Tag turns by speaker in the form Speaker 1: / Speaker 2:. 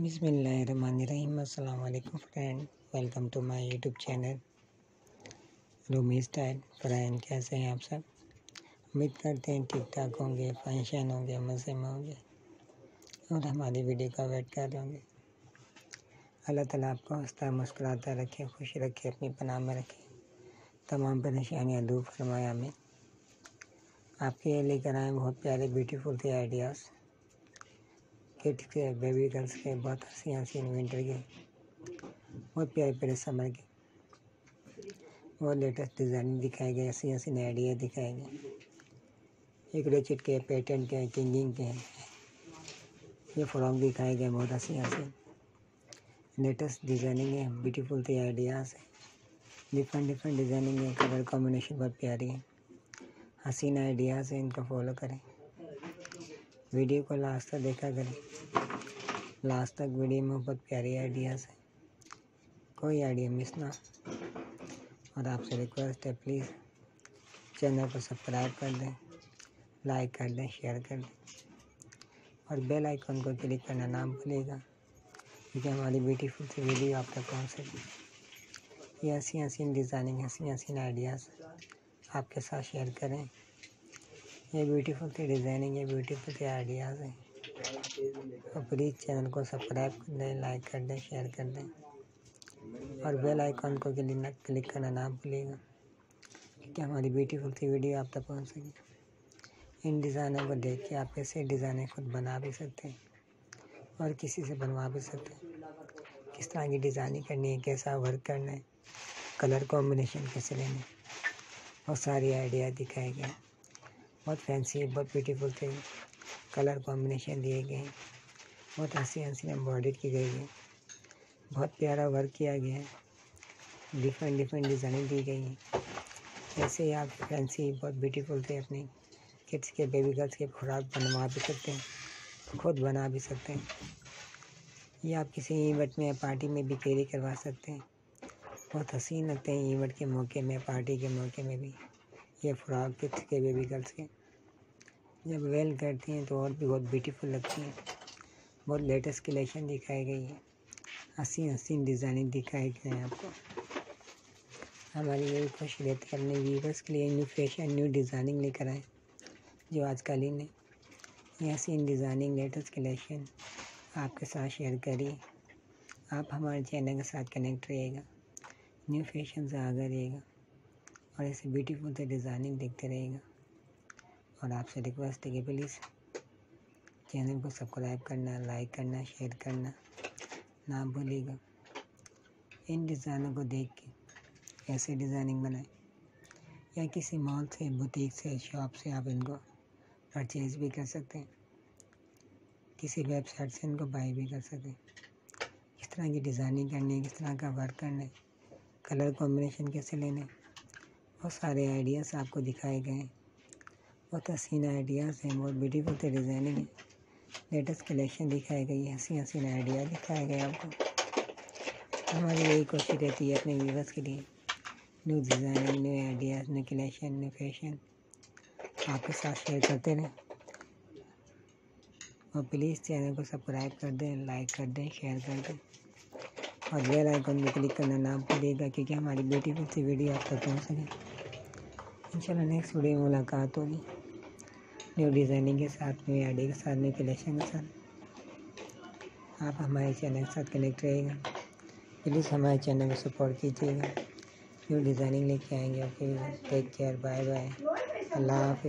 Speaker 1: बिसमीम अल्लाम friend, welcome to my YouTube channel Rumi style. Friend, कैसे हैं आप सब? उम्मीद करते हैं ठीक ठाक होंगे फ़ंक्शन होंगे मज़े में होंगे और हमारी वीडियो का वेट कर रहे होंगे। अल्लाह ताला आपको हंसता, मुस्कुराता रखे, खुश रखे, अपनी पनाह में रखे। तमाम परेशानियाँ दूर फरमाया हमें आपके लिए लेकर आए बहुत प्यारे ब्यूटीफुल थे आइडियाज़ किड्स के बेबी गर्ल्स के, बहुत हँसी हँसी विंटर के। बहुत प्यारे प्यारे समर के। बहुत लेटेस्ट डिज़ाइनिंग दिखाए गए, हँसी हँसी नए आइडिया दिखाए गए। एक रेचिट के पैटर्न के किंगिंग के। ये फ्रॉक दिखाए गए, बहुत हँसी हँसी। लेटेस्ट डिज़ाइनिंग है ब्यूटीफुल थे आइडियाज़ है। डिफरेंट डिफरेंट डिज़ाइनिंग है कलर कॉम्बिनेशन बहुत प्यारी है। हसीन आइडियाज़ है, इनको फॉलो करें। वीडियो को लास्ट तक देखा करें। लास्ट तक वीडियो में बहुत प्यारी आइडियाज़ है कोई आइडिया मिस ना और आपसे रिक्वेस्ट है प्लीज़ चैनल को सब्सक्राइब कर दें लाइक कर दें शेयर कर दें। और बेल आइकन को क्लिक करना ना भूलिएगा, क्योंकि हमारी ब्यूटीफुल सी वीडियो आप तक पहुँच सके। ये हँसी हसीन डिज़ाइनिंग हँसी हसीन आइडियाज़ आपके साथ शेयर करें। ये ब्यूटीफुल सी डिज़ाइनिंग है ब्यूटीफुल सी आइडियाज़ हैं। और प्लीज़ चैनल को सब्सक्राइब कर दें लाइक कर दें शेयर कर दें। और बेल आइकॉन को क्लिक करना ना भूलिएगा, क्योंकि हमारी ब्यूटीफुल सी वीडियो आप तक पहुँच सके। इन डिज़ाइनों को देख के आप कैसे डिज़ाइनें खुद बना भी सकते हैं, और किसी से बनवा भी सकते हैं। किस तरह की डिज़ाइनिंग करनी है, कैसा वर्क करना है कलर कॉम्बिनेशन कैसे लेने बहुत सारी आइडिया दिखाए गए बहुत फैंसी बहुत ब्यूटीफुल थे। कलर कॉम्बिनेशन दिए गए हैं। बहुत हँसी हँसी एम्ब्रॉयड की गई है। बहुत प्यारा वर्क किया गया है। डिफरेंट डिफरेंट डिज़ाइनिंग दी गई हैं। ऐसे ही आप फैंसी बहुत ब्यूटीफुल थे अपने। किड्स के बेबी गर्ल्स के खुराक बनवा भी सकते हैं। खुद बना भी सकते हैं। या आप किसी इवेंट में पार्टी में भी कैरी करवा सकते हैं। बहुत हसीन लगते हैं इवेंट के मौके में पार्टी के मौके में भी। ये फ्रॉक किड्स के बेबी गर्ल्स के। जब वेल करती हैं तो और भी बहुत ब्यूटीफुल लगती हैं। बहुत लेटेस्ट कलेक्शन दिखाई गई है। हसी हसीन डिज़ाइनिंग दिखाई गई हैं आपको। हमारी यही है। अपने व्यूवर्स के लिए न्यू फ़ैशन न्यू डिज़ाइनिंग लेकर आए जो आजकल ही। ने ये हसीन डिज़ाइनिंग लेटेस्ट कलेक्शन आपके साथ शेयर करिए। आप हमारे चैनल के साथ कनेक्ट रहिएगा। न्यू फ़ैशन से आगे रहिएगा और ऐसे ब्यूटीफुल से डिज़ाइनिंग देखते रहेगा और आपसे रिक्वेस्ट है कि प्लीज़ चैनल को सब्सक्राइब करना, लाइक करना, शेयर करना ना भूलिएगा। इन डिज़ाइनों को देख के ऐसे डिज़ाइनिंग बनाए या किसी मॉल से, बुटीक से, शॉप से आप इनको परचेज़ भी कर सकते हैं। किसी वेबसाइट से इनको बाई भी कर सकते हैं। किस तरह की डिज़ाइनिंग करनी है, किस तरह का वर्क करना है, कलर कॉम्बिनेशन कैसे लेने बहुत सारे आइडियाज़ आपको दिखाए गए हैं। बहुत हसीन आइडियाज़ हैं, बहुत ब्यूटीफुल से डिज़ाइनिंग लेटेस्ट कलेक्शन दिखाई गई है हसी हसीन आइडिया दिखाए गए आपको। हमारी यही कोशिश रहती है अपने व्यूवर्स के लिए। New designing new ideas new collection new fashion आपके साथ शेयर करते रहें। और प्लीज़ चैनल को सब्सक्राइब कर दें लाइक कर दें शेयर कर दें। और बेल आइकन में क्लिक करना ना भूलिएगा, क्योंकि हमारी ब्यूटीफुल सी वीडियो आप तक पहुँच सके इंशाल्लाह नेक्स्ट वीडियो में मुलाकात होगी। न्यू डिज़ाइनिंग के साथ, न्यू आईडी के साथ, न्यू कलेक्शन के साथ। आप हमारे चैनल के साथ कनेक्ट रहेगा प्लीज़ हमारे चैनल को सपोर्ट कीजिएगा। न्यू डिज़ाइनिंग लेके आएँगे okay take care bye bye अल्लाह हाफि